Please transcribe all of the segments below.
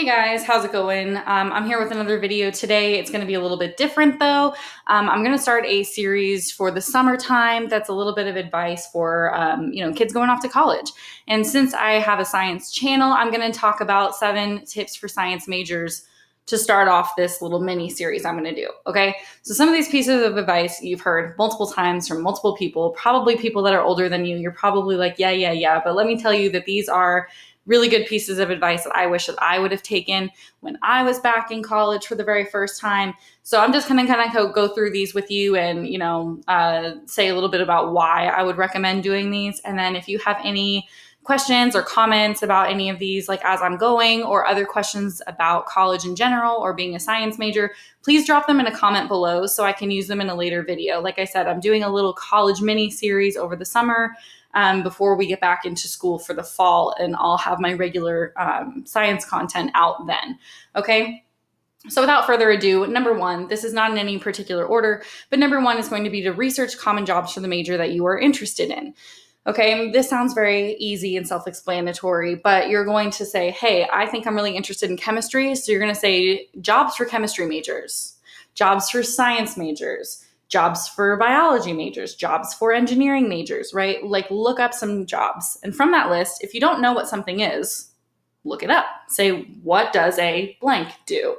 Hey guys, how's it going? Um, I'm here with another video today. It's going to be a little bit different though. Um, I'm going to start a series for the summertime that's a little bit of advice for um, you know kids going off to college. And since I have a science channel, I'm going to talk about seven tips for science majors to start off this little mini series I'm going to do. Okay, so some of these pieces of advice you've heard multiple times from multiple people, probably people that are older than you. You're probably like, yeah, yeah, yeah. But let me tell you that these are really good pieces of advice that I wish that I would have taken when I was back in college for the very first time. So I'm just going to kind of go through these with you and, you know, uh, say a little bit about why I would recommend doing these. And then if you have any questions or comments about any of these, like as I'm going, or other questions about college in general or being a science major, please drop them in a comment below so I can use them in a later video. Like I said, I'm doing a little college mini series over the summer um, before we get back into school for the fall, and I'll have my regular um, science content out then. Okay. So, without further ado, number one, this is not in any particular order, but number one is going to be to research common jobs for the major that you are interested in. Okay, this sounds very easy and self explanatory, but you're going to say, Hey, I think I'm really interested in chemistry. So, you're going to say jobs for chemistry majors, jobs for science majors, jobs for biology majors, jobs for engineering majors, right? Like look up some jobs. And from that list, if you don't know what something is, look it up. Say, what does a blank do?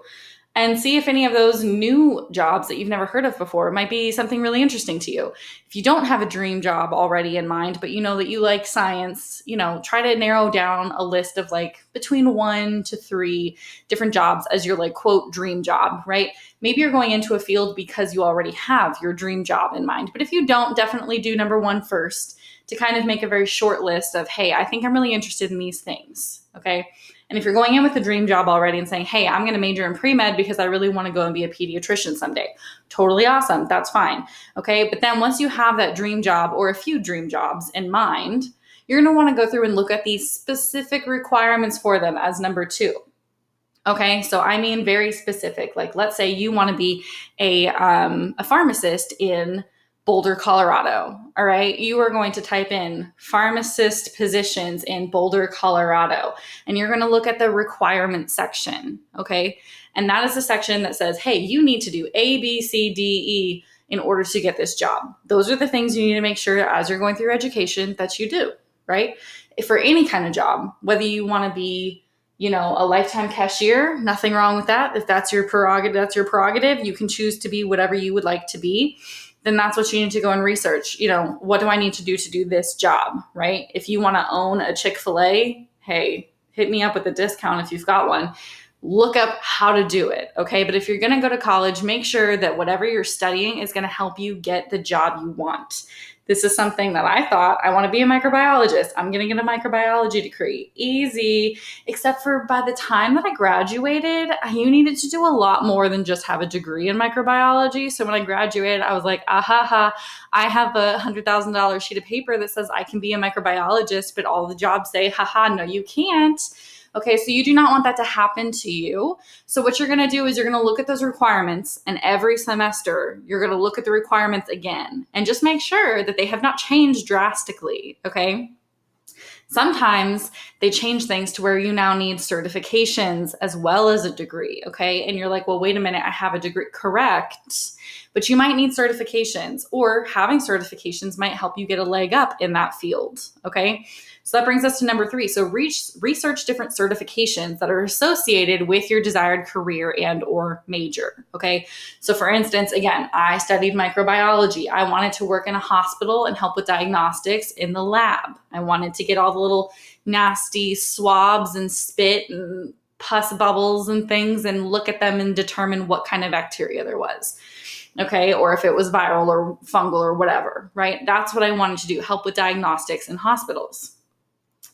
And see if any of those new jobs that you've never heard of before might be something really interesting to you. If you don't have a dream job already in mind, but you know that you like science, you know, try to narrow down a list of like between one to three different jobs as your like quote dream job, right? Maybe you're going into a field because you already have your dream job in mind. But if you don't, definitely do number one first to kind of make a very short list of, hey, I think I'm really interested in these things. Okay. And if you're going in with a dream job already and saying, hey, I'm going to major in pre med because I really want to go and be a pediatrician someday, totally awesome. That's fine. Okay. But then once you have that dream job or a few dream jobs in mind, you're going to want to go through and look at these specific requirements for them as number two. Okay, so I mean very specific. Like, let's say you want to be a um, a pharmacist in Boulder, Colorado. All right. You are going to type in pharmacist positions in Boulder, Colorado, and you're going to look at the requirements section. Okay. And that is the section that says, hey, you need to do A, B, C, D, E in order to get this job. Those are the things you need to make sure as you're going through education that you do, right? If for any kind of job, whether you want to be you know, a lifetime cashier, nothing wrong with that. If that's your prerogative, that's your prerogative. You can choose to be whatever you would like to be then that's what you need to go and research. You know, what do I need to do to do this job, right? If you want to own a Chick fil A, hey, hit me up with a discount if you've got one. Look up how to do it, okay? But if you're gonna go to college, make sure that whatever you're studying is gonna help you get the job you want. This is something that I thought I want to be a microbiologist. I'm going to get a microbiology degree. Easy. Except for by the time that I graduated, you needed to do a lot more than just have a degree in microbiology. So when I graduated, I was like, ah ha ha, I have a $100,000 sheet of paper that says I can be a microbiologist, but all the jobs say, haha, no, you can't. Okay, so you do not want that to happen to you. So, what you're gonna do is you're gonna look at those requirements, and every semester you're gonna look at the requirements again and just make sure that they have not changed drastically. Okay. Sometimes they change things to where you now need certifications as well as a degree. Okay. And you're like, well, wait a minute, I have a degree. Correct. But you might need certifications, or having certifications might help you get a leg up in that field. Okay. So that brings us to number three. So reach, research different certifications that are associated with your desired career and or major. Okay. So for instance, again, I studied microbiology. I wanted to work in a hospital and help with diagnostics in the lab. I wanted to get all the little nasty swabs and spit and pus bubbles and things and look at them and determine what kind of bacteria there was okay, or if it was viral or fungal or whatever, right? That's what I wanted to do help with diagnostics in hospitals.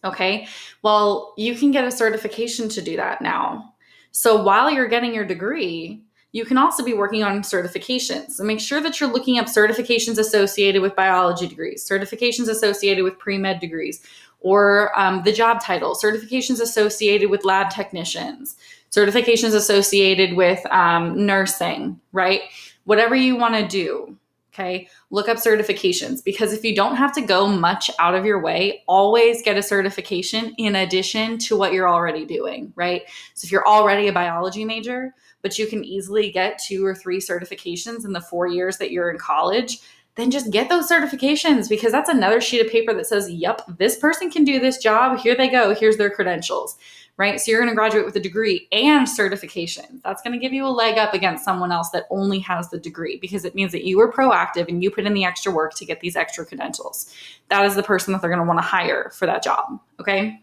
Okay. Well, you can get a certification to do that now. So while you're getting your degree, you can also be working on certifications. So make sure that you're looking up certifications associated with biology degrees, certifications associated with pre med degrees, or um, the job title, certifications associated with lab technicians, certifications associated with um, nursing, right? Whatever you want to do. Okay. Look up certifications because if you don't have to go much out of your way, always get a certification in addition to what you're already doing, right? So if you're already a biology major, but you can easily get two or three certifications in the four years that you're in college, then just get those certifications because that's another sheet of paper that says, yep, this person can do this job. Here they go. Here's their credentials right? So you're going to graduate with a degree and certification. That's going to give you a leg up against someone else that only has the degree because it means that you were proactive and you put in the extra work to get these extra credentials. That is the person that they're going to want to hire for that job. Okay.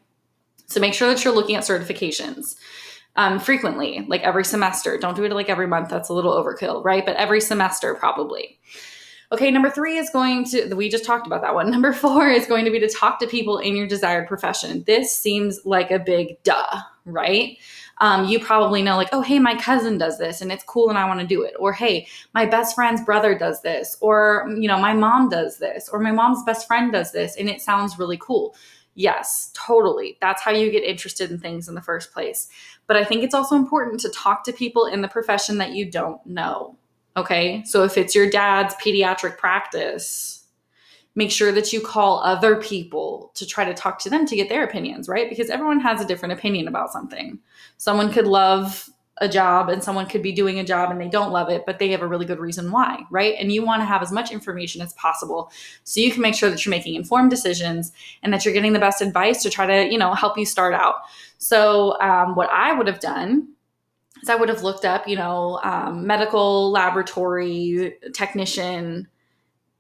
So make sure that you're looking at certifications. Um, frequently, like every semester. Don't do it like every month. That's a little overkill, right? But every semester, probably. Okay, number three is going to, we just talked about that one. Number four is going to be to talk to people in your desired profession. This seems like a big duh, right? Um, you probably know, like, oh, hey, my cousin does this and it's cool and I want to do it. Or, hey, my best friend's brother does this. Or, you know, my mom does this. Or my mom's best friend does this and it sounds really cool. Yes, totally. That's how you get interested in things in the first place. But I think it's also important to talk to people in the profession that you don't know. Okay. So if it's your dad's pediatric practice, make sure that you call other people to try to talk to them to get their opinions, right? Because everyone has a different opinion about something. Someone could love a job and someone could be doing a job and they don't love it, but they have a really good reason why, right? And you want to have as much information as possible so you can make sure that you're making informed decisions and that you're getting the best advice to try to, you know, help you start out. So, um, what I would have done is I would have looked up, you know, um, medical laboratory technician,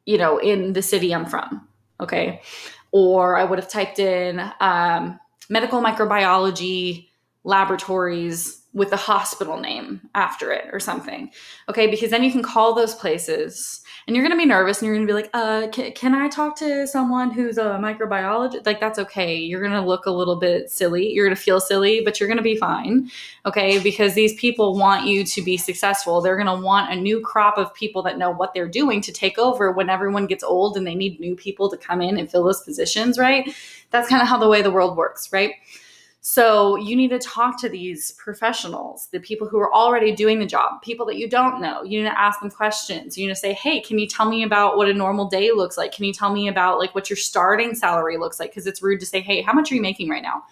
you know, in the city I'm from. Okay. Or I would have typed in um, medical microbiology laboratories with the hospital name after it or something. Okay. Because then you can call those places and you're to be nervous and you're to be like, uh, can, can I talk to someone who's a microbiologist? Like, that's okay. You're to look a little bit silly. You're to feel silly, but you're to be fine. Okay. Because these people want you to be successful. They're to want a new crop of people that know what they're doing to take over when everyone gets old and they need new people to come in and fill those positions, right? That's kind of how the way the world works, right? So you need to talk to these professionals, the people who are already doing the job, people that you don't know. You need to ask them questions. You need to say, "Hey, can you tell me about what a normal day looks like? Can you tell me about like what your starting salary looks like?" Because it's rude to say, "Hey, how much are you making right now?"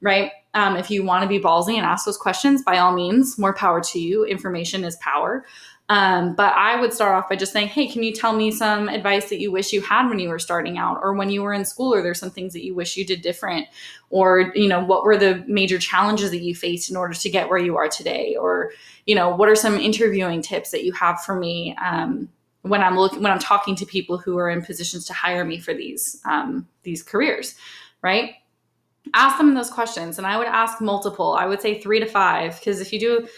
Right? Um, if you want to be ballsy and ask those questions, by all means, more power to you. Information is power. Um, but I would start off by just saying, hey, can you tell me some advice that you wish you had when you were starting out or when you were in school, or there's some things that you wish you did different? Or, you know, what were the major challenges that you faced in order to get where you are today? Or, you know, what are some interviewing tips that you have for me? Um, when I'm looking when I'm talking to people who are in positions to hire me for these um, these careers, right? Ask them those questions, and I would ask multiple. I would say three to five because if you do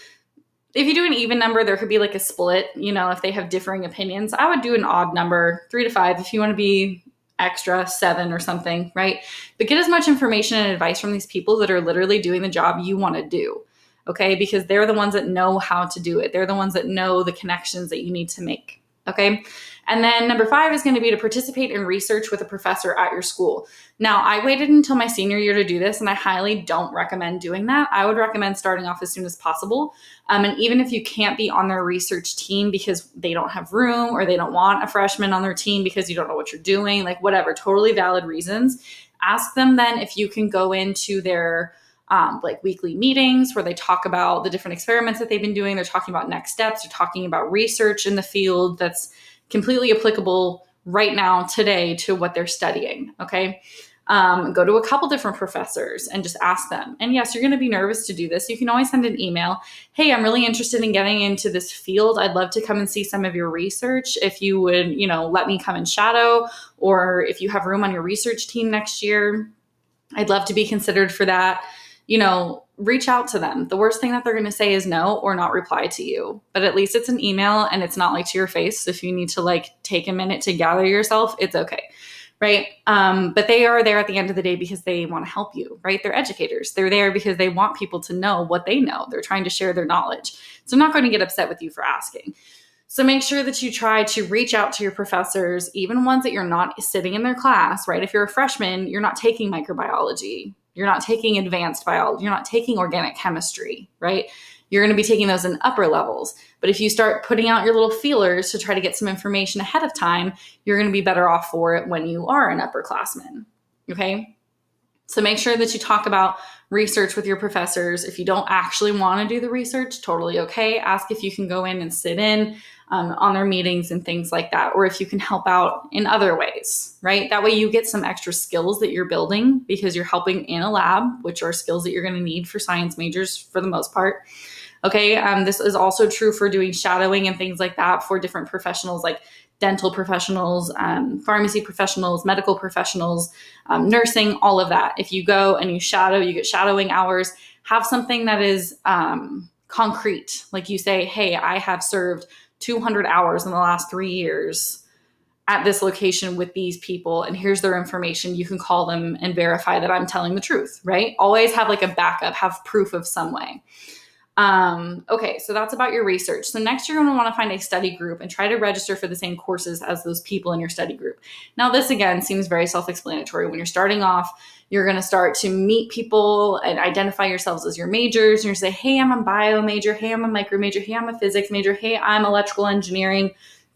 if you do an even number, there could be like a split, you know, if they have differing opinions. I would do an odd number, three to five, if you want to be extra, seven or something, right? But get as much information and advice from these people that are literally doing the job you want to do, okay? Because they're the ones that know how to do it, they're the ones that know the connections that you need to make, okay? And then number five is going to be to participate in research with a professor at your school. Now, I waited until my senior year to do this, and I highly don't recommend doing that. I would recommend starting off as soon as possible. Um, and even if you can't be on their research team because they don't have room or they don't want a freshman on their team because you don't know what you're doing, like whatever, totally valid reasons, ask them then if you can go into their um, like weekly meetings where they talk about the different experiments that they've been doing. They're talking about next steps. They're talking about research in the field that's completely applicable right now, today, to what they're studying. Okay. Um, go to a couple different professors and just ask them. And yes, you're going to be nervous to do this. You can always send an email. Hey, I'm really interested in getting into this field. I'd love to come and see some of your research. If you would, you know, let me come and shadow, or if you have room on your research team next year, I'd love to be considered for that. You know, reach out to them. The worst thing that they're going to say is no or not reply to you. But at least it's an email and it's not like to your face. So if you need to like take a minute to gather yourself, it's okay. Right. Um, but they are there at the end of the day because they want to help you, right? They're educators. They're there because they want people to know what they know. They're trying to share their knowledge. So I'm not going to get upset with you for asking. So make sure that you try to reach out to your professors, even ones that you're not sitting in their class, right? If you're a freshman, you're not taking microbiology, you're not taking advanced biology, you're not taking organic chemistry, right? you're going to be taking those in upper levels. But if you start putting out your little feelers to try to get some information ahead of time, you're going to be better off for it when you are an upperclassman. Okay. So make sure that you talk about research with your professors. If you don't actually want to do the research, totally okay. Ask if you can go in and sit in um, on their meetings and things like that, or if you can help out in other ways, right? That way you get some extra skills that you're building because you're helping in a lab, which are skills that you're going to need for science majors for the most part. Okay, um, this is also true for doing shadowing and things like that for different professionals like dental professionals, um, pharmacy professionals, medical professionals, um, nursing, all of that. If you go and you shadow, you get shadowing hours, have something that is um, concrete. Like you say, hey, I have served 200 hours in the last three years at this location with these people and here's their information. You can call them and verify that i'm telling the truth right? Always have like a backup have proof of some way um, okay, so that's about your research. So next you're going to want to find a study group and try to register for the same courses as those people in your study group. Now this again seems very self-explanatory. When you're starting off, you're going to start to meet people and identify yourselves as your majors. And you're say, hey, I'm a bio major. Hey, I'm a micro major. Hey, I'm a physics major. Hey, I'm electrical engineering.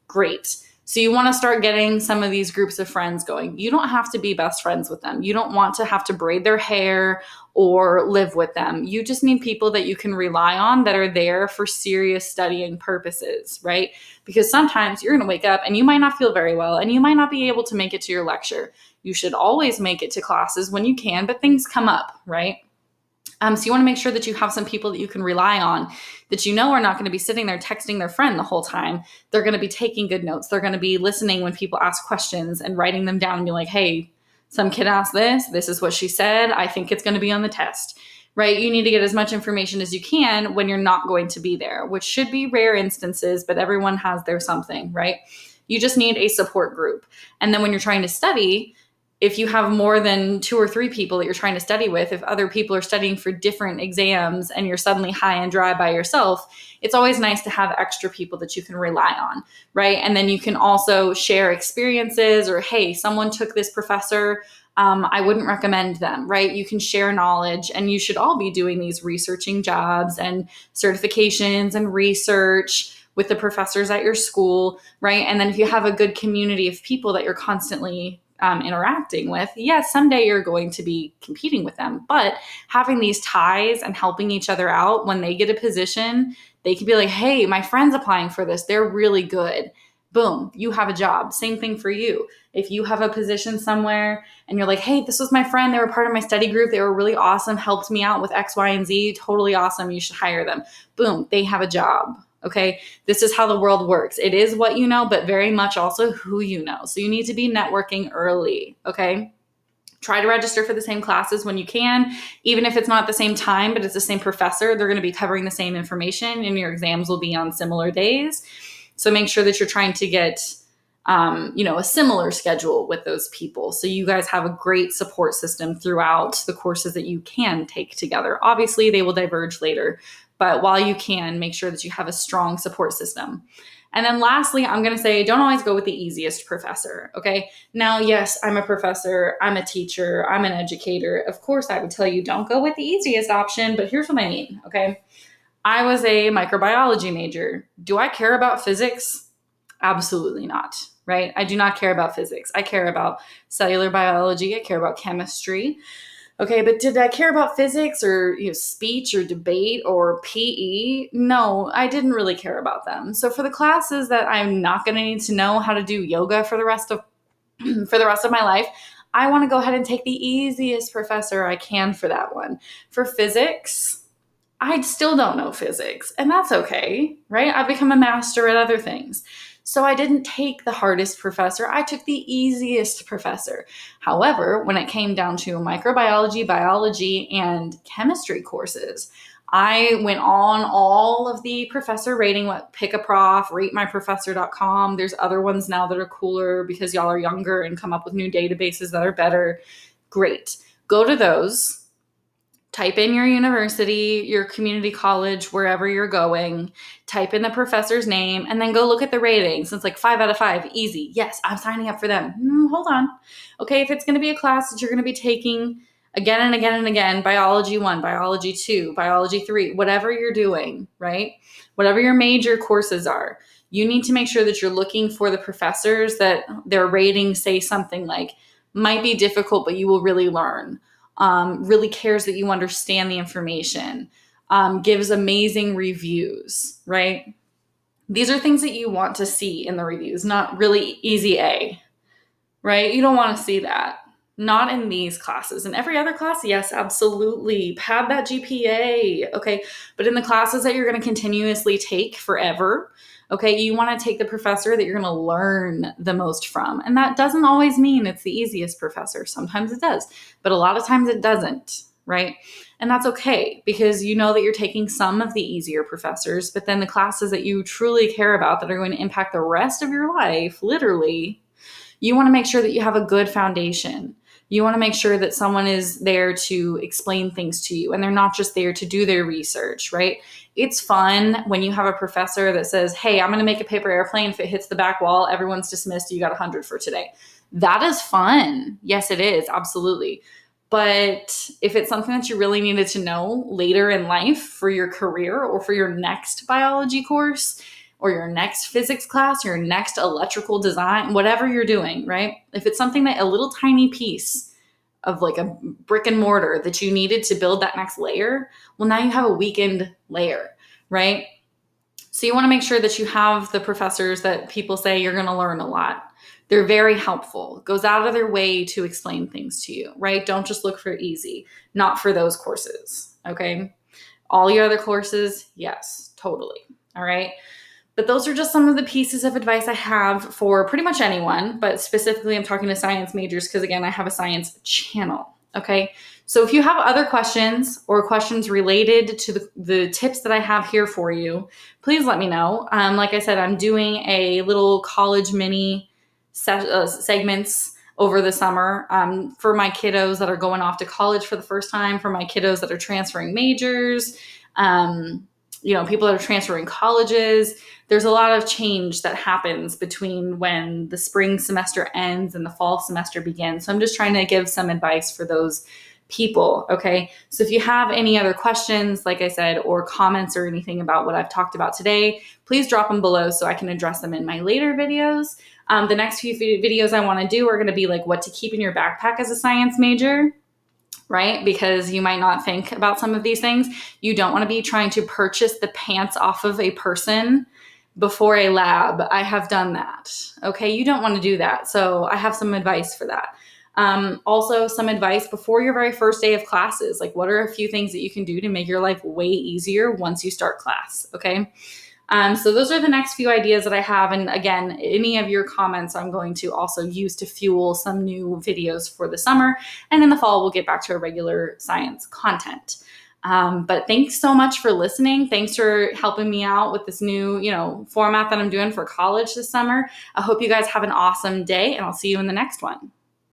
Great. So you want to start getting some of these groups of friends going. You don't have to be best friends with them. You don't want to have to braid their hair or live with them. You just need people that you can rely on that are there for serious studying purposes, right? Because sometimes you're going to wake up and you might not feel very well and you might not be able to make it to your lecture. You should always make it to classes when you can, but things come up, right? Um, so you want to make sure that you have some people that you can rely on that you know are not going to be sitting there texting their friend the whole time. They're going to be taking good notes. They're going to be listening when people ask questions and writing them down and be like, hey, some kid asked this. This is what she said. I think it's going to be on the test, right? You need to get as much information as you can when you're not going to be there, which should be rare instances, but everyone has their something, right? You just need a support group. And then when you're trying to study, if you have more than two or three people that you're trying to study with, if other people are studying for different exams and you're suddenly high and dry by yourself, it's always nice to have extra people that you can rely on, right? And then you can also share experiences or, hey, someone took this professor. Um, I wouldn't recommend them, right? You can share knowledge, and you should all be doing these researching jobs and certifications and research with the professors at your school, right? And then if you have a good community of people that you're constantly um, interacting with, yes, someday you're going to be competing with them. But having these ties and helping each other out when they get a position, they could be like, hey, my friend's applying for this. They're really good. Boom, you have a job. Same thing for you. If you have a position somewhere and you're like, hey, this was my friend. They were part of my study group. They were really awesome, helped me out with X, Y, and Z. Totally awesome. You should hire them. Boom, they have a job. Okay. This is how the world works. It is what you know, but very much also who you know. So you need to be networking early. Okay. Try to register for the same classes when you can, even if it's not the same time, but it's the same professor. They're going to be covering the same information, and your exams will be on similar days. So make sure that you're trying to get um, you know, a similar schedule with those people. So you guys have a great support system throughout the courses that you can take together. Obviously, they will diverge later, but while you can, make sure that you have a strong support system. And then lastly, I'm going to say don't always go with the easiest professor. Okay. Now, yes, I'm a professor, I'm a teacher, I'm an educator. Of course, I would tell you don't go with the easiest option, but here's what I mean. Okay. I was a microbiology major. Do I care about physics? Absolutely not. Right. I do not care about physics. I care about cellular biology, I care about chemistry. Okay, but did I care about physics or you know, speech or debate or PE? No, I didn't really care about them. So for the classes that I'm not going to need to know how to do yoga for the rest of for the rest of my life, I want to go ahead and take the easiest professor I can for that one. For physics, I still don't know physics, and that's okay, right? I've become a master at other things. So I didn't take the hardest professor, I took the easiest professor. However, when it came down to microbiology, biology, and chemistry courses, I went on all of the professor rating, what pick a prof, ratemyprofessor.com. There's other ones now that are cooler because y'all are younger and come up with new databases that are better. Great. Go to those type in your university, your community college, wherever you're going, type in the professor's name, and then go look at the ratings. It's like five out of five, easy. Yes, I'm signing up for them. Mm, hold on. Okay, if it's going to be a class that you're going to be taking again and again and again biology 1 biology 2 biology 3 whatever you're doing right whatever your major courses are you need to make sure that you're looking for the professors that their ratings say something like might be difficult but you will really learn um, really cares that you understand the information um, gives amazing reviews right these are things that you want to see in the reviews not really easy a right you don't want to see that not in these classes. In every other class, yes, absolutely. Pad that GPA. Okay. But in the classes that you're going to continuously take forever, okay, you want to take the professor that you're going to learn the most from. And that doesn't always mean it's the easiest professor. Sometimes it does, but a lot of times it doesn't, right? And that's okay because you know that you're taking some of the easier professors, but then the classes that you truly care about that are going to impact the rest of your life, literally, you want to make sure that you have a good foundation you want to make sure that someone is there to explain things to you and they're not just there to do their research, right? It's fun when you have a professor that says, Hey, I'm going to make a paper airplane. If it hits the back wall, everyone's dismissed. You got 100 for today. That is fun. Yes, it is. Absolutely. But if it's something that you really needed to know later in life for your career or for your next biology course, or your next physics class, your next electrical design, whatever you're doing, right? If it's something that a little tiny piece of like a brick and mortar that you needed to build that next layer, well, now you have a weakened layer, right? So you want to make sure that you have the professors that people say you're going to learn a lot. They're very helpful. Goes out of their way to explain things to you, right? Don't just look for easy, not for those courses, okay? All your other courses, yes, totally. All right. But those are just some of the pieces of advice I have for pretty much anyone, but specifically I'm talking to science majors because again, I have a science channel. Okay. So if you have other questions or questions related to the, the tips that I have here for you, please let me know. Um, like I said, I'm doing a little college mini se- uh, segments over the summer um, for my kiddos that are going off to college for the first time, for my kiddos that are transferring majors. Um, you know, people that are transferring colleges. There's a lot of change that happens between when the spring semester ends and the fall semester begins. So I'm just trying to give some advice for those people. Okay. So if you have any other questions, like I said, or comments or anything about what I've talked about today, please drop them below so I can address them in my later videos. Um, the next few videos I want to do are going to be like what to keep in your backpack as a science major right? Because you might not think about some of these things. You don't want to be trying to purchase the pants off of a person before a lab. I have done that. Okay, you don't want to do that. So I have some advice for that. Um, also, some advice before your very first day of classes. Like, what are a few things that you can do to make your life way easier once you start class? Okay. Um, so those are the next few ideas that I have. And again, any of your comments I'm going to also use to fuel some new videos for the summer. And in the fall, we'll get back to our regular science content. Um, but thanks so much for listening. Thanks for helping me out with this new, you know, format that I'm doing for college this summer. I hope you guys have an awesome day and I'll see you in the next one.